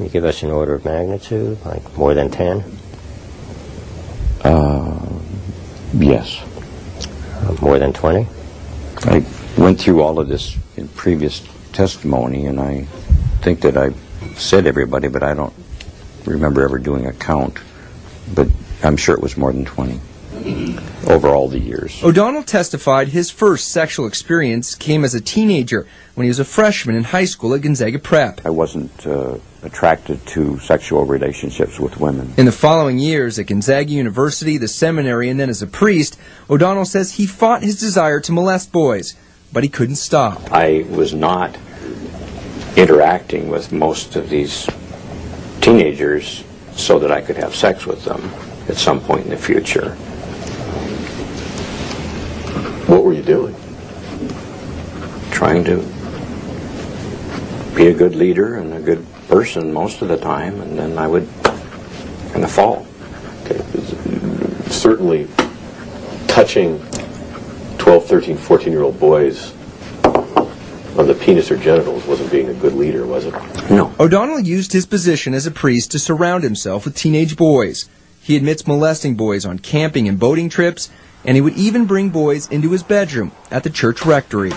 Can you give us an order of magnitude, like more than 10? Yes. Uh, more than 20? I went through all of this in previous testimony, and I think that I said everybody, but I don't remember ever doing a count. But I'm sure it was more than 20 over all the years. O'Donnell testified his first sexual experience came as a teenager when he was a freshman in high school at Gonzaga Prep. I wasn't uh, attracted to sexual relationships with women. In the following years at Gonzaga University, the seminary, and then as a priest, O'Donnell says he fought his desire to molest boys, but he couldn't stop. I was not interacting with most of these teenagers so that I could have sex with them at some point in the future. What were you doing? Trying to be a good leader and a good person most of the time, and then I would kind of fall. Okay. Certainly, touching 12, 13, 14 year old boys on the penis or genitals wasn't being a good leader, was it? No. O'Donnell used his position as a priest to surround himself with teenage boys. He admits molesting boys on camping and boating trips, and he would even bring boys into his bedroom at the church rectory.